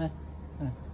哎，嗯。